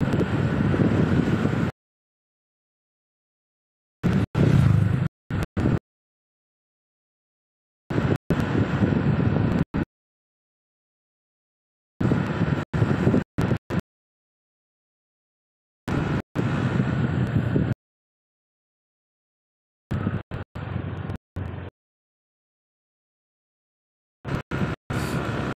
you